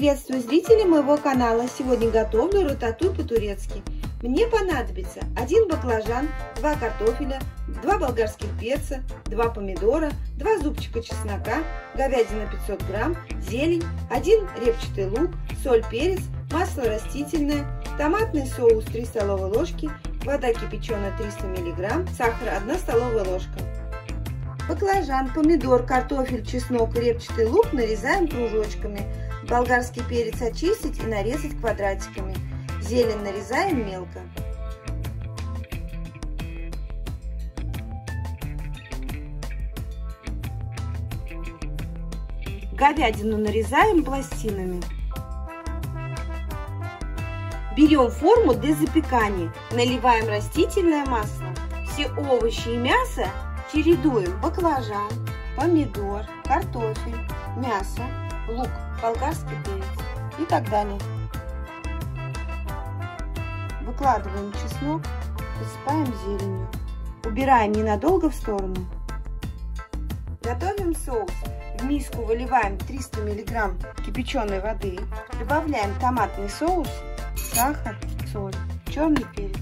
Приветствую зрителей моего канала! Сегодня готовлю рататуй по-турецки. Мне понадобится один баклажан, два картофеля, два болгарских перца, два помидора, два зубчика чеснока, говядина 500 грамм, зелень, один репчатый лук, соль, перец, масло растительное, томатный соус 3 столовые ложки, вода кипяченая 300 мг, сахар 1 столовая ложка. Баклажан, помидор, картофель, чеснок репчатый лук нарезаем кружочками. Болгарский перец очистить и нарезать квадратиками. Зелень нарезаем мелко. Говядину нарезаем пластинами. Берем форму для запекания, наливаем растительное масло. Все овощи и мясо чередуем баклажан, помидор, картофель, мясо, лук, болгарский перец и так далее. Выкладываем чеснок, посыпаем зеленью. Убираем ненадолго в сторону. Готовим соус. В миску выливаем 300 мг кипяченой воды. Добавляем томатный соус, сахар, соль, черный перец.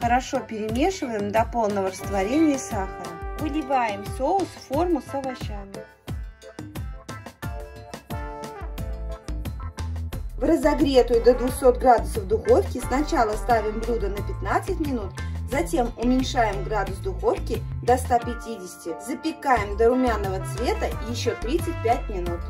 Хорошо перемешиваем до полного растворения сахара. Выливаем соус в форму с овощами. В разогретую до 200 градусов духовке сначала ставим блюдо на 15 минут, затем уменьшаем градус духовки до 150, запекаем до румяного цвета еще 35 минут.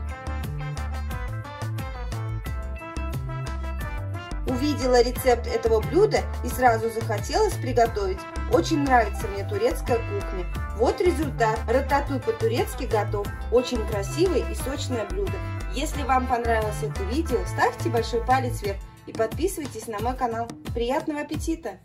Увидела рецепт этого блюда и сразу захотелось приготовить. Очень нравится мне турецкая кухня. Вот результат. Рататуй по-турецки готов. Очень красивое и сочное блюдо. Если вам понравилось это видео, ставьте большой палец вверх и подписывайтесь на мой канал. Приятного аппетита!